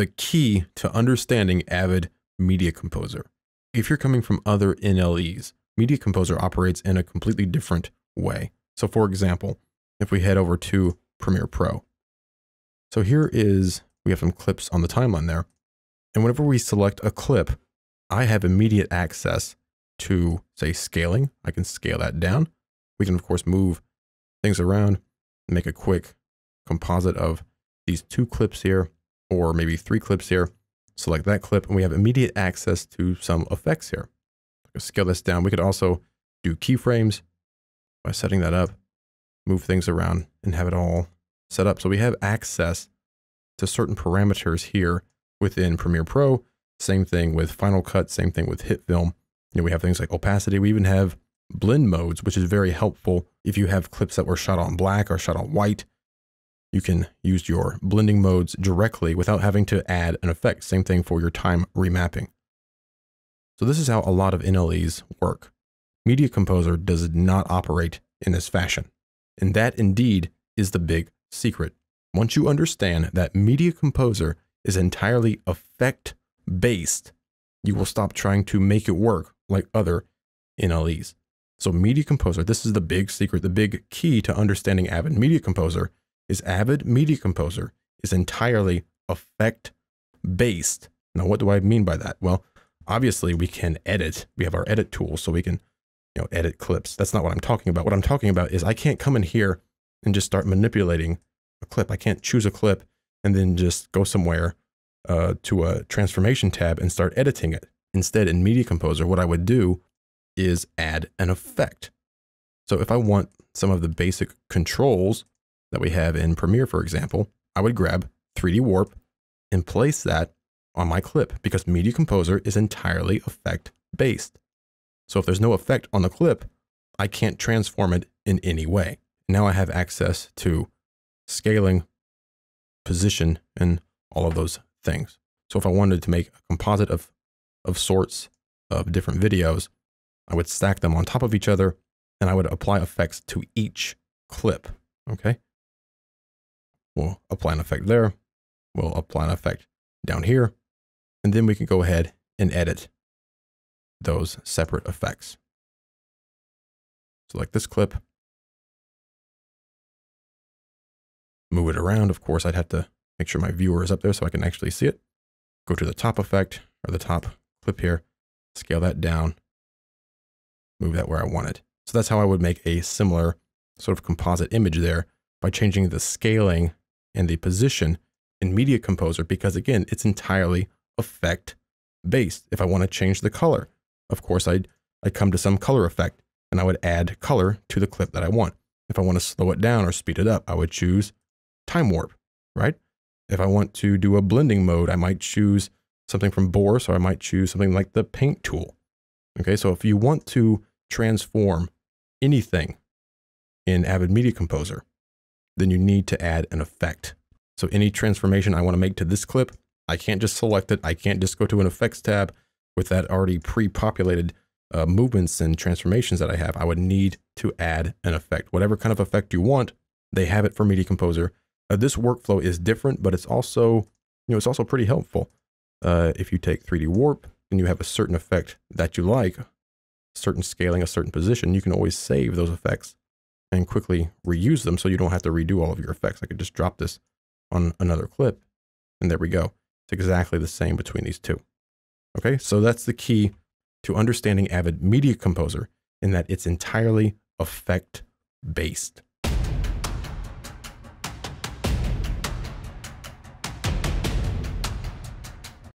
the key to understanding Avid Media Composer. If you're coming from other NLEs, Media Composer operates in a completely different way. So for example, if we head over to Premiere Pro. So here is, we have some clips on the timeline there. And whenever we select a clip, I have immediate access to say scaling. I can scale that down. We can of course move things around, make a quick composite of these two clips here, or maybe three clips here. Select that clip and we have immediate access to some effects here. Scale this down. We could also do keyframes by setting that up, move things around and have it all set up. So we have access to certain parameters here within Premiere Pro. Same thing with Final Cut, same thing with HitFilm. You know, we have things like opacity. We even have blend modes, which is very helpful if you have clips that were shot on black or shot on white. You can use your blending modes directly without having to add an effect. Same thing for your time remapping. So this is how a lot of NLEs work. Media Composer does not operate in this fashion. And that indeed is the big secret. Once you understand that Media Composer is entirely effect based, you will stop trying to make it work like other NLEs. So Media Composer, this is the big secret, the big key to understanding Avid Media Composer is Avid Media Composer is entirely effect based. Now, what do I mean by that? Well, obviously we can edit. We have our edit tools so we can, you know, edit clips. That's not what I'm talking about. What I'm talking about is I can't come in here and just start manipulating a clip. I can't choose a clip and then just go somewhere uh, to a transformation tab and start editing it. Instead, in Media Composer, what I would do is add an effect. So if I want some of the basic controls that we have in Premiere, for example, I would grab 3D Warp and place that on my clip because Media Composer is entirely effect based. So if there's no effect on the clip, I can't transform it in any way. Now I have access to scaling, position, and all of those things. So if I wanted to make a composite of, of sorts of different videos, I would stack them on top of each other and I would apply effects to each clip. Okay. We'll apply an effect there. We'll apply an effect down here. And then we can go ahead and edit those separate effects. Select this clip. Move it around. Of course, I'd have to make sure my viewer is up there so I can actually see it. Go to the top effect or the top clip here, scale that down, move that where I want it. So that's how I would make a similar sort of composite image there by changing the scaling and the position in Media Composer because again, it's entirely effect based. If I want to change the color, of course, I'd, I'd come to some color effect and I would add color to the clip that I want. If I want to slow it down or speed it up, I would choose time warp, right? If I want to do a blending mode, I might choose something from Boris, so I might choose something like the paint tool. Okay, so if you want to transform anything in Avid Media Composer, then you need to add an effect. So any transformation I want to make to this clip, I can't just select it. I can't just go to an effects tab with that already pre-populated uh, movements and transformations that I have. I would need to add an effect. Whatever kind of effect you want, they have it for Media Composer. Uh, this workflow is different, but it's also, you know, it's also pretty helpful. Uh, if you take 3D Warp and you have a certain effect that you like, certain scaling, a certain position, you can always save those effects and quickly reuse them so you don't have to redo all of your effects. I could just drop this on another clip and there we go. It's exactly the same between these two. Okay, so that's the key to understanding Avid Media Composer in that it's entirely effect based.